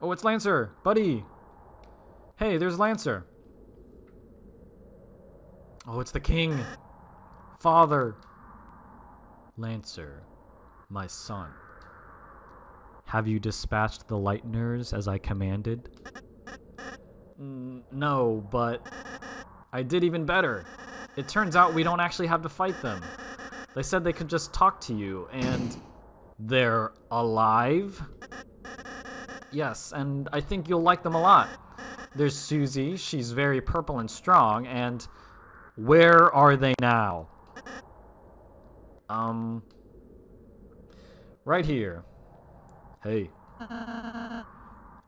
Oh, it's Lancer! Buddy! Hey, there's Lancer! Oh, it's the king! Father! Lancer, my son. Have you dispatched the Lightners as I commanded? N no, but I did even better. It turns out we don't actually have to fight them. They said they could just talk to you, and they're alive? Yes, and I think you'll like them a lot. There's Susie, she's very purple and strong, and where are they now? Um, right here. Hey.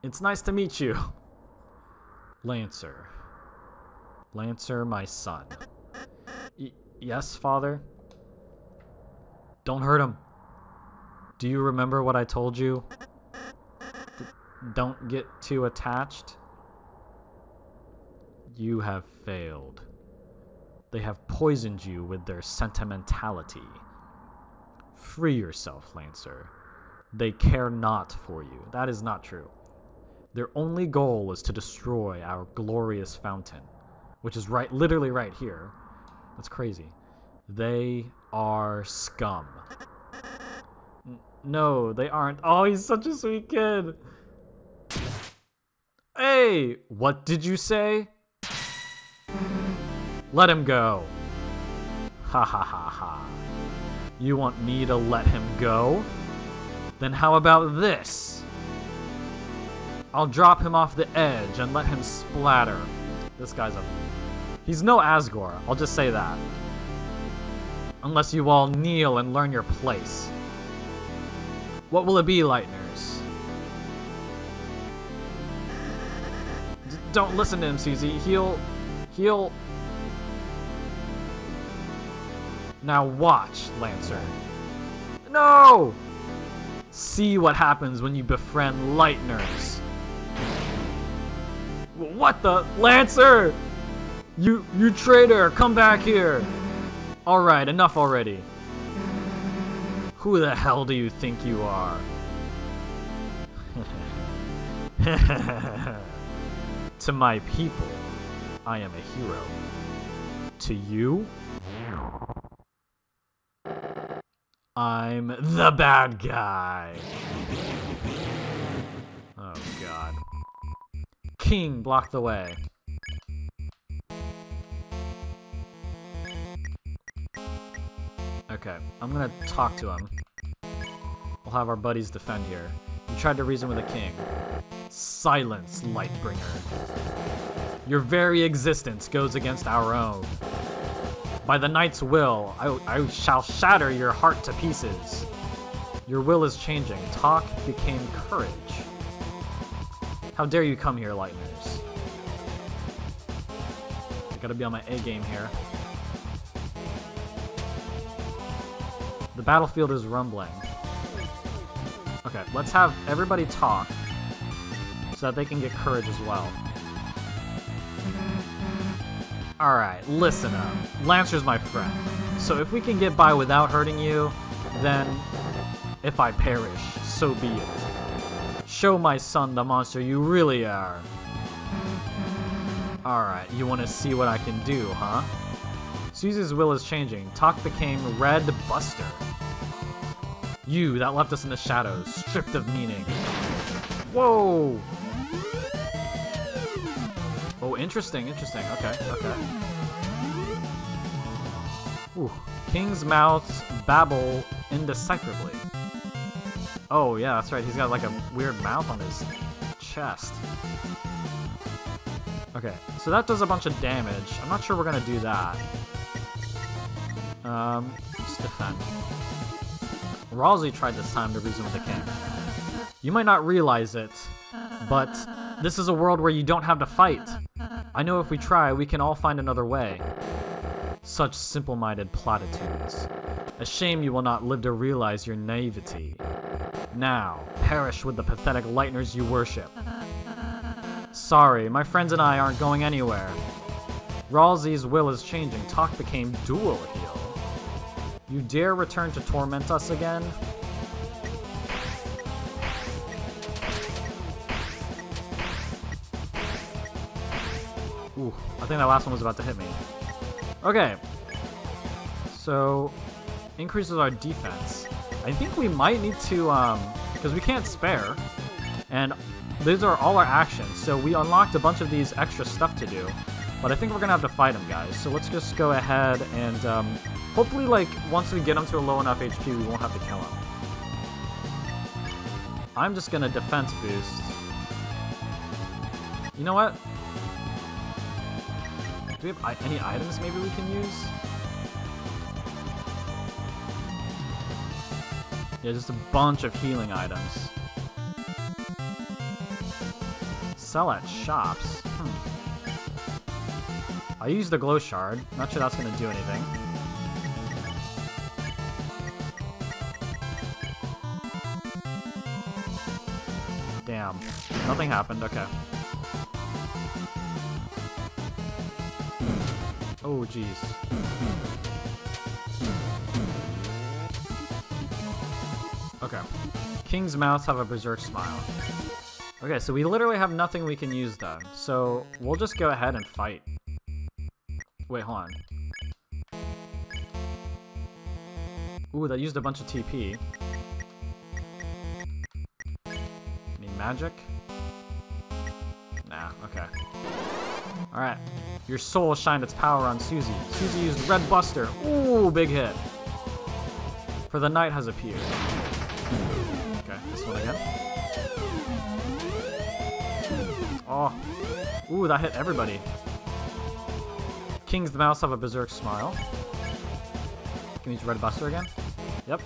It's nice to meet you. Lancer. Lancer, my son. Y yes, father? Don't hurt him. Do you remember what I told you? Don't get too attached? You have failed. They have poisoned you with their sentimentality. Free yourself, Lancer. They care not for you. That is not true. Their only goal was to destroy our glorious fountain, which is right, literally right here. That's crazy. They are scum. No, they aren't. Oh, he's such a sweet kid. Hey, what did you say? Let him go. Ha ha ha ha. You want me to let him go? Then how about this? I'll drop him off the edge and let him splatter. This guy's a... He's no Asgore, I'll just say that. Unless you all kneel and learn your place. What will it be, Lightners? Don't listen to him, Susie. He'll... He'll... Now watch, Lancer. No! See what happens when you befriend Lightners. What the? Lancer! You, you traitor, come back here! Alright, enough already. Who the hell do you think you are? to my people, I am a hero. To you? I'm the bad guy. Oh god. King, block the way. Okay, I'm gonna talk to him. We'll have our buddies defend here. You tried to reason with the king. Silence, Lightbringer. Your very existence goes against our own. By the knight's will, I, I shall shatter your heart to pieces. Your will is changing. Talk became courage. How dare you come here, Lightners? I gotta be on my A game here. The battlefield is rumbling. Okay, let's have everybody talk so that they can get courage as well. Alright, listen up. Lancer's my friend. So if we can get by without hurting you, then if I perish, so be it. Show my son the monster you really are. Alright, you want to see what I can do, huh? Susie's will is changing. Talk became Red Buster. You, that left us in the shadows, stripped of meaning. Whoa! Interesting, interesting. Okay, okay. Ooh. King's mouths babble indecipherably. Oh, yeah, that's right. He's got like a weird mouth on his chest. Okay, so that does a bunch of damage. I'm not sure we're gonna do that. Um, just defend. Ralsei tried this time to reason with the king. You might not realize it, but this is a world where you don't have to fight. I know if we try, we can all find another way. Such simple-minded platitudes. A shame you will not live to realize your naivety. Now, perish with the pathetic lightners you worship. Sorry, my friends and I aren't going anywhere. Ralsei's will is changing. Talk became dual heal. You dare return to torment us again? Think that last one was about to hit me. Okay. So, increases our defense. I think we might need to, um, because we can't spare, and these are all our actions, so we unlocked a bunch of these extra stuff to do, but I think we're gonna have to fight them, guys. So let's just go ahead and, um, hopefully, like, once we get them to a low enough HP, we won't have to kill them. I'm just gonna defense boost. You know what? Do we have any items maybe we can use? Yeah, just a bunch of healing items. Sell at shops. Hmm. I use the glow shard. Not sure that's gonna do anything. Damn. Nothing happened, okay. Oh, jeez. Okay. King's mouths have a berserk smile. Okay, so we literally have nothing we can use then. So we'll just go ahead and fight. Wait, hold on. Ooh, that used a bunch of TP. Any magic? Nah, okay. Alright. Your soul shined its power on Susie. Susie used Red Buster. Ooh, big hit. For the knight has appeared. Okay, this one again. Oh. Ooh, that hit everybody. King's the mouse have a berserk smile. Can we use Red Buster again? Yep.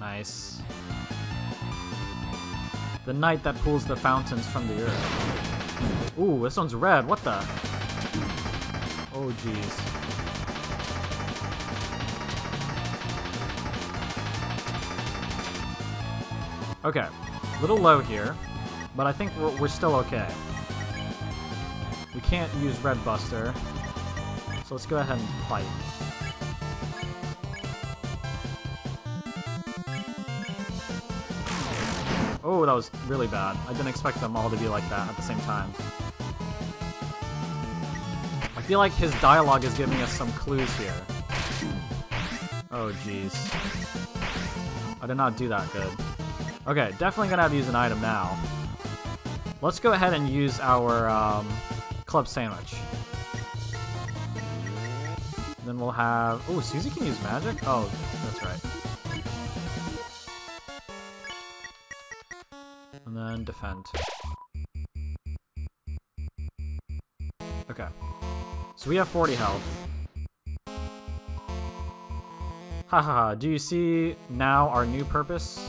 Nice. The knight that pulls the fountains from the earth. Ooh, this one's red. What the? Oh, jeez. Okay, little low here, but I think we're, we're still okay. We can't use Red Buster, so let's go ahead and fight. Oh, that was really bad. I didn't expect them all to be like that at the same time. I feel like his dialogue is giving us some clues here. Oh, jeez. I did not do that good. Okay, definitely gonna have to use an item now. Let's go ahead and use our um, club sandwich. Then we'll have... Oh, Susie can use magic? Oh, that's right. Defend. Okay. So we have 40 health. Haha, do you see now our new purpose?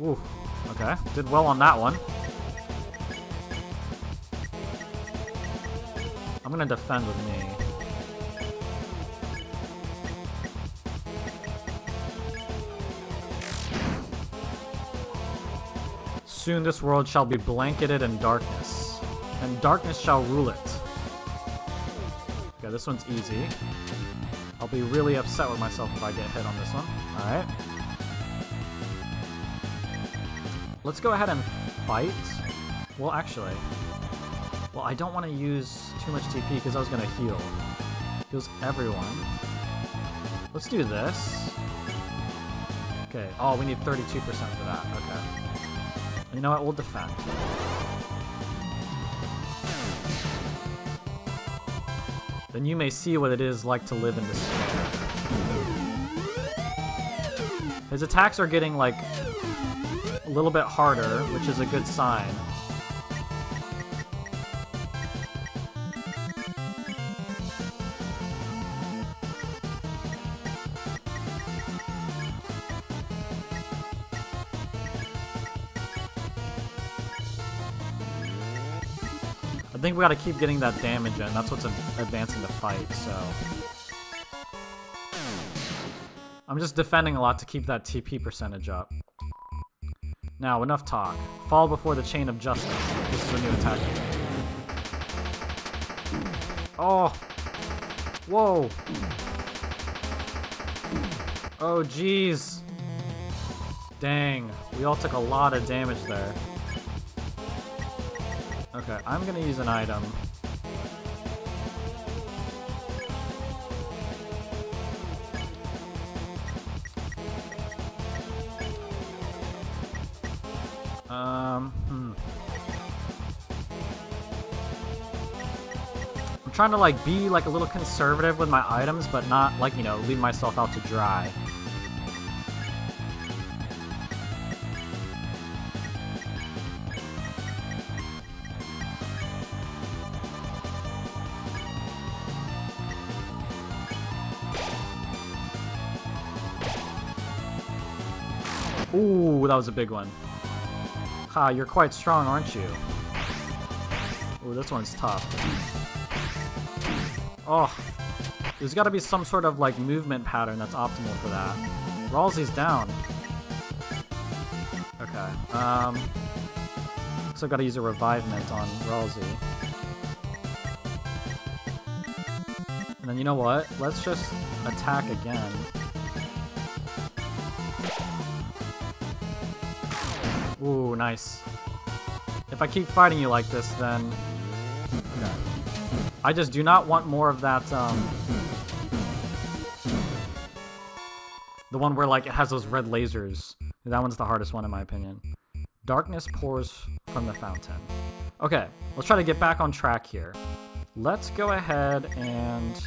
Ooh, okay. Did well on that one. I'm gonna defend with me. Soon this world shall be blanketed in darkness, and darkness shall rule it. Okay, this one's easy. I'll be really upset with myself if I get hit on this one. Alright. Let's go ahead and fight. Well, actually... Well, I don't want to use too much TP because I was going to heal. Heals everyone. Let's do this. Okay. Oh, we need 32% for that. Okay. You know what? We'll defend. Then you may see what it is like to live in despair. His attacks are getting, like, a little bit harder, which is a good sign. Think we gotta keep getting that damage in. That's what's advancing the fight, so... I'm just defending a lot to keep that TP percentage up. Now, enough talk. Fall before the chain of justice. This is a new attack. Oh! Whoa! Oh, jeez. Dang. We all took a lot of damage there. Okay, I'm gonna use an item. Um, hmm. I'm trying to like be like a little conservative with my items, but not like, you know, leave myself out to dry. Ooh, that was a big one. Ha, you're quite strong, aren't you? Ooh, this one's tough. Oh, there's got to be some sort of like movement pattern that's optimal for that. Ralsei's down. Okay. Um. So I've got to use a Revivemint on Ralsei. And then you know what? Let's just attack again. Ooh, nice. If I keep fighting you like this, then... I just do not want more of that, um... The one where, like, it has those red lasers. That one's the hardest one, in my opinion. Darkness pours from the fountain. Okay, let's try to get back on track here. Let's go ahead and...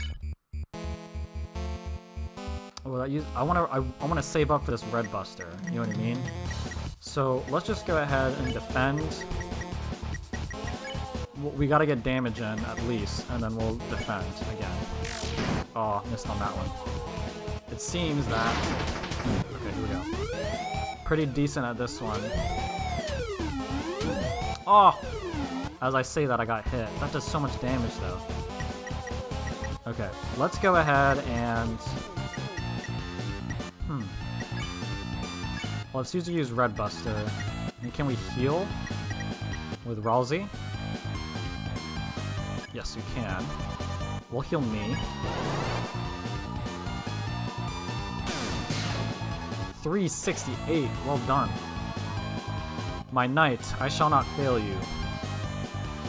Oh, that use, I want to I, I want to save up for this red buster. You know what I mean? So let's just go ahead and defend. We gotta get damage in at least, and then we'll defend again. Oh, missed on that one. It seems that... Okay, here we go. Pretty decent at this one. Oh! As I say that, I got hit. That does so much damage, though. Okay, let's go ahead and... Well, let's use, use Red Buster. Can we heal with Ralsei? Yes, we can. We'll heal me. 368, well done. My knight, I shall not fail you.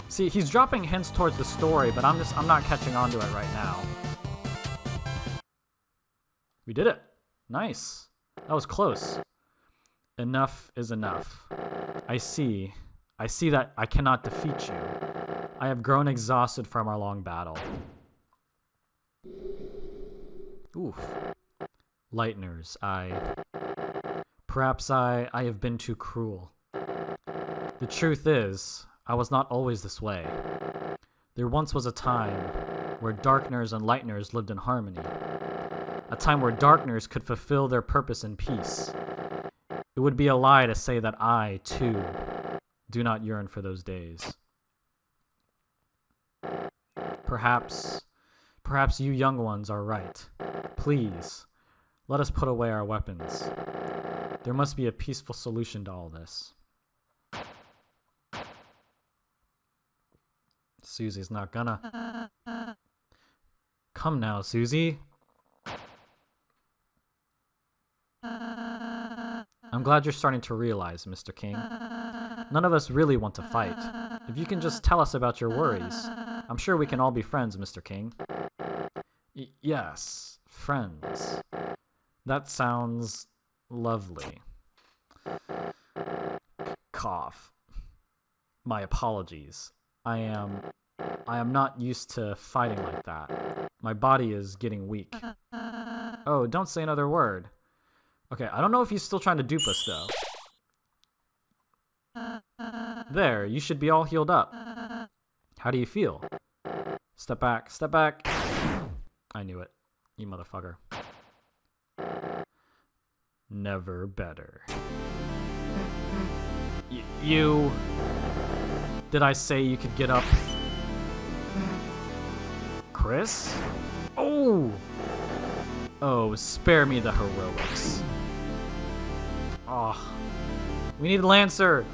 See, he's dropping hints towards the story, but I'm just I'm not catching on to it right now. We did it. Nice. That was close. Enough is enough. I see. I see that I cannot defeat you. I have grown exhausted from our long battle. Oof. Lightners, I... Perhaps I, I have been too cruel. The truth is, I was not always this way. There once was a time where Darkners and Lightners lived in harmony. A time where Darkners could fulfill their purpose in peace. It would be a lie to say that I, too, do not yearn for those days. Perhaps, perhaps you young ones are right. Please, let us put away our weapons. There must be a peaceful solution to all this. Susie's not gonna. Come now, Susie. I'm glad you're starting to realize, Mr. King. None of us really want to fight. If you can just tell us about your worries, I'm sure we can all be friends, Mr. King. Y yes, friends. That sounds lovely. Cough. My apologies. I am I am not used to fighting like that. My body is getting weak. Oh, don't say another word. Okay, I don't know if he's still trying to dupe us, though. There, you should be all healed up. How do you feel? Step back, step back. I knew it. You motherfucker. Never better. Y you... Did I say you could get up? Kris? Oh! Oh, spare me the heroics. Oh. We need Lancer!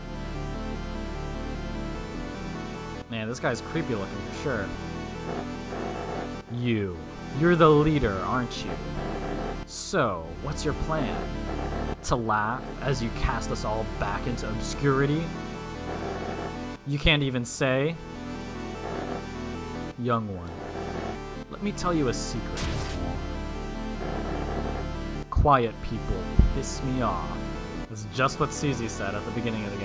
Man, this guy's creepy looking for sure. You. You're the leader, aren't you? So, what's your plan? To laugh as you cast us all back into obscurity? You can't even say? Young one, let me tell you a secret. Quiet people piss me off. That's just what Susie said at the beginning of the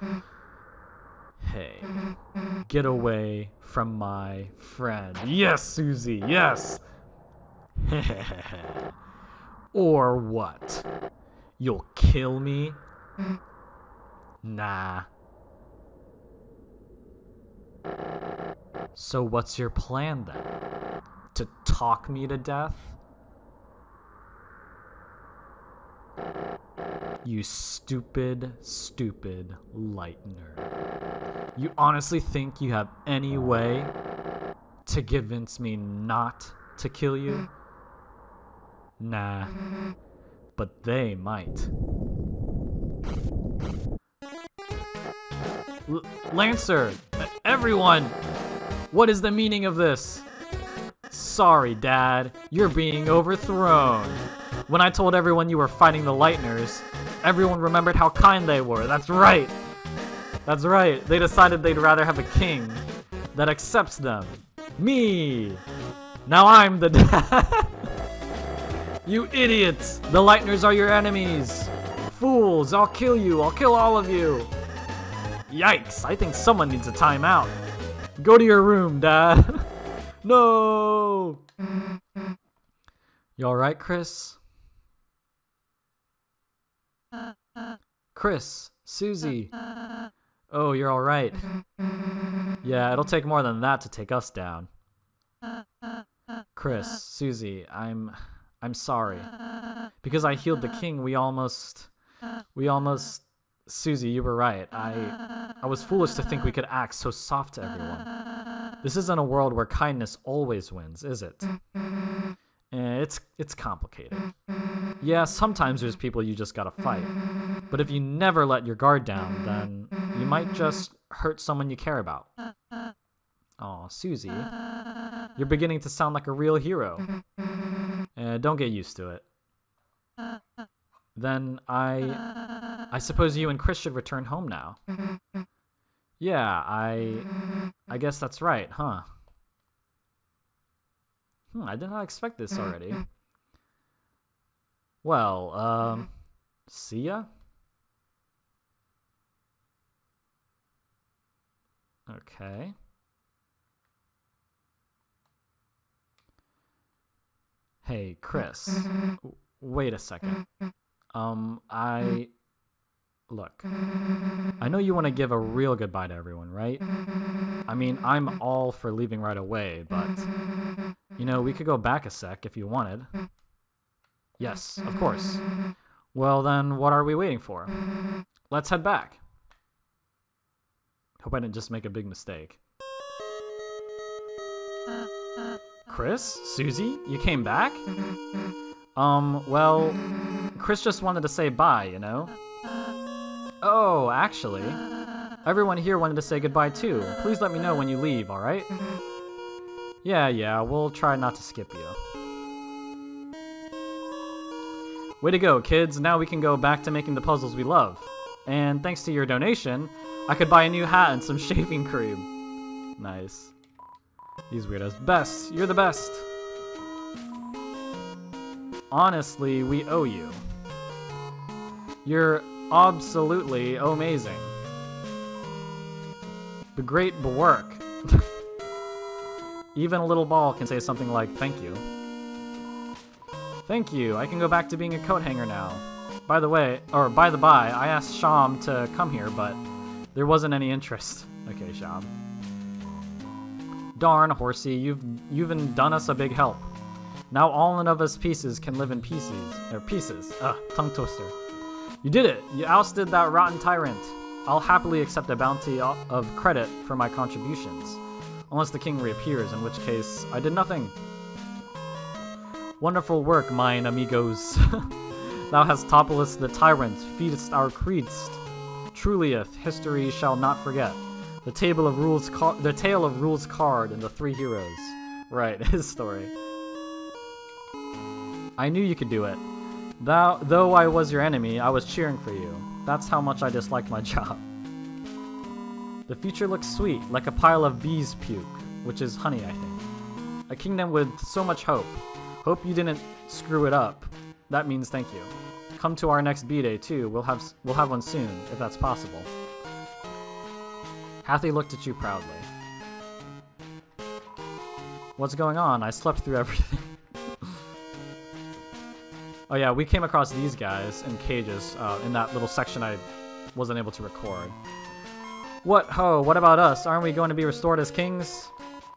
game. Hey, get away from my friend. Yes, Susie, yes! or what? You'll kill me? Nah. So what's your plan then? To talk me to death? You stupid, stupid lightner. You honestly think you have any way to convince me not to kill you? Nah. But they might. L Lancer! Everyone! What is the meaning of this? Sorry, Dad. You're being overthrown. When I told everyone you were fighting the Lightners, everyone remembered how kind they were. That's right! That's right. They decided they'd rather have a king that accepts them. Me! Now I'm the dad! you idiots! The Lightners are your enemies! Fools! I'll kill you! I'll kill all of you! Yikes! I think someone needs a timeout. Go to your room, Dad. no! You alright, Kris? Kris, Susie. Oh, you're alright. Yeah, it'll take more than that to take us down. Kris, Susie, I'm I'm sorry. Because I healed the king, we almost we almost Susie, you were right. I I was foolish to think we could act so soft to everyone. This isn't a world where kindness always wins, is it? Eh, it's it's complicated. Yeah, sometimes there's people you just gotta fight. But if you never let your guard down, then you might just hurt someone you care about. Aw, Susie. You're beginning to sound like a real hero. Uh, don't get used to it. Then I... I suppose you and Kris should return home now. Yeah, I... I guess that's right, huh? Hmm, I did not expect this already. Well, um, see ya? Okay. Hey, Kris. wait a second. Um, I... Look, I know you want to give a real goodbye to everyone, right? I mean, I'm all for leaving right away, but, you know, we could go back a sec if you wanted. Yes, of course. Well, then, what are we waiting for? Let's head back. Hope I didn't just make a big mistake. Kris? Susie? You came back? Um, well, Kris just wanted to say bye, you know? Oh, actually, everyone here wanted to say goodbye too. Please let me know when you leave, alright? Yeah, yeah, we'll try not to skip you. Way to go, kids. Now we can go back to making the puzzles we love. And thanks to your donation, I could buy a new hat and some shaving cream. Nice. These weirdos. Best. You're the best. Honestly, we owe you. You're absolutely amazing. The great work. Even a little ball can say something like, thank you. Thank you, I can go back to being a coat hanger now. By the way, or by the by, I asked Sham to come here, but there wasn't any interest. Okay, Sham. Darn, Horsey, you've, you've done us a big help. Now all of us pieces can live in pieces. Or pieces. Ugh, tongue twister. You did it! You ousted that rotten tyrant. I'll happily accept a bounty of credit for my contributions. Unless the king reappears, in which case, I did nothing. Wonderful work, mine amigos. Thou hast toppled the tyrant, feedest our creeds. Truly, if history shall not forget. The table of rules, the tale of Rouxls Kaard and the three heroes. right, his story. I knew you could do it. Thou, though I was your enemy, I was cheering for you. That's how much I disliked my job. The future looks sweet, like a pile of bees' puke, which is honey, I think. A kingdom with so much hope. Hope you didn't screw it up. That means thank you. Come to our next B-Day too. We'll have we'll have one soon, if that's possible. Hathy looked at you proudly. What's going on? I slept through everything. Oh yeah, we came across these guys in cages uh, in that little section I wasn't able to record. What ho, what about us? Aren't we going to be restored as kings?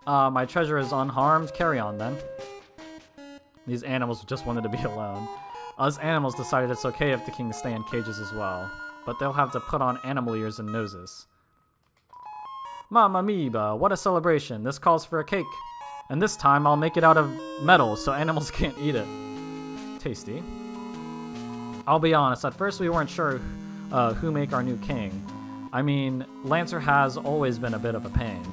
Uh, my treasure is unharmed. Carry on then. These animals just wanted to be alone. Us animals decided it's okay if the kings stay in cages as well, but they'll have to put on animal ears and noses. Mamma mia, what a celebration. This calls for a cake. And this time I'll make it out of metal so animals can't eat it. Tasty. I'll be honest, at first we weren't sure uh, who make our new king. I mean, Lancer has always been a bit of a pain.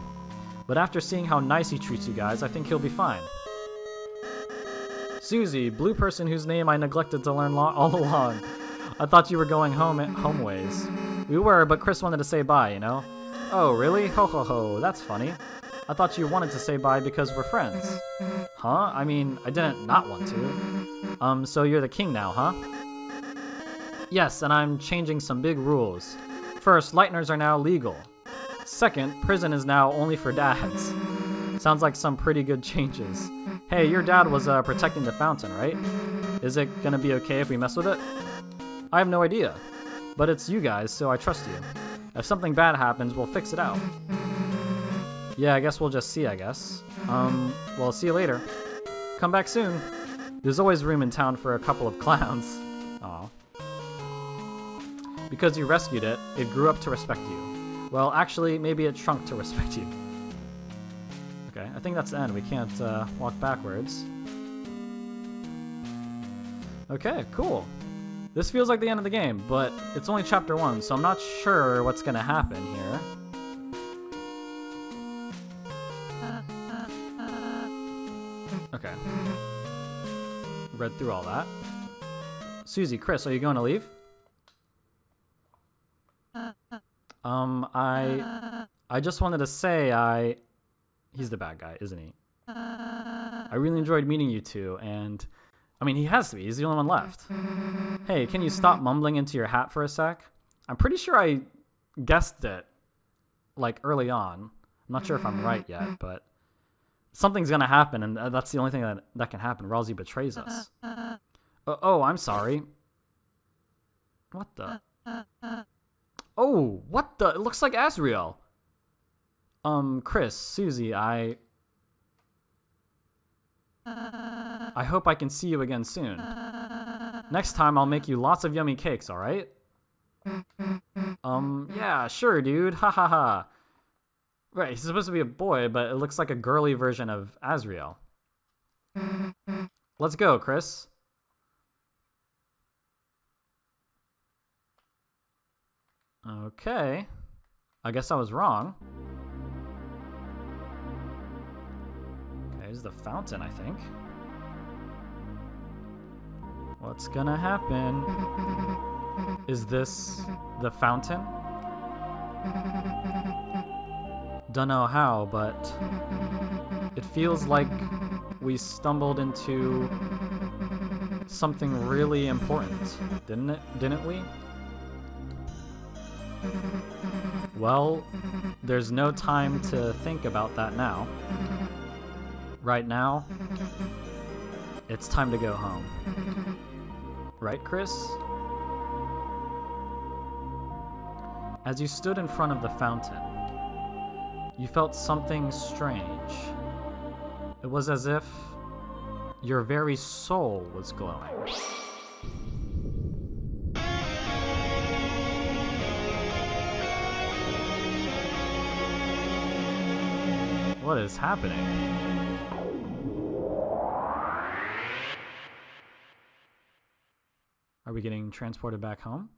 But after seeing how nice he treats you guys, I think he'll be fine. Susie, blue person whose name I neglected to learn all along. I thought you were going home home ways. We were, but Kris wanted to say bye, you know? Oh, really? Ho ho ho, that's funny. I thought you wanted to say bye because we're friends. Huh? I mean, I didn't not want to. Um, so you're the king now, huh? Yes, and I'm changing some big rules. First, lightners are now legal. Second, prison is now only for dads. Sounds like some pretty good changes. Hey, your dad was uh, protecting the fountain, right? Is it gonna be okay if we mess with it? I have no idea. But it's you guys, so I trust you. If something bad happens, we'll fix it out. Yeah, I guess we'll just see, I guess. Um, well, see you later. Come back soon. There's always room in town for a couple of clowns. Aw. Because you rescued it, it grew up to respect you. Well, actually, maybe it shrunk to respect you. Okay, I think that's the end. We can't uh, walk backwards. Okay, cool. This feels like the end of the game, but it's only chapter 1, so I'm not sure what's gonna happen here. Read through all that. Susie, Kris, are you going to leave? Uh, um, I... Uh, I just wanted to say I... He's the bad guy, isn't he? Uh, I really enjoyed meeting you two, and... I mean, he has to be. He's the only one left. Hey, can you stop mumbling into your hat for a sec? I'm pretty sure I guessed it, like, early on. I'm not sure if I'm right yet, but... Something's gonna happen, and that's the only thing that, that can happen. Ralsei betrays us. Uh, oh, I'm sorry. What the? Oh, what the? It looks like Asriel. Um, Kris, Susie, I... I hope I can see you again soon. Next time, I'll make you lots of yummy cakes, alright? Um, yeah, sure, dude. Ha ha ha. Right, he's supposed to be a boy, but it looks like a girly version of Asriel. Let's go, Kris. Okay. I guess I was wrong. Okay, here's the fountain, I think. What's gonna happen? Is this the fountain? Don't know how, but it feels like we stumbled into something really important, didn't it? Didn't we? Well, there's no time to think about that now. Right now, it's time to go home. Right, Kris? As you stood in front of the fountain, you felt something strange. It was as if your very soul was glowing. What is happening? Are we getting transported back home?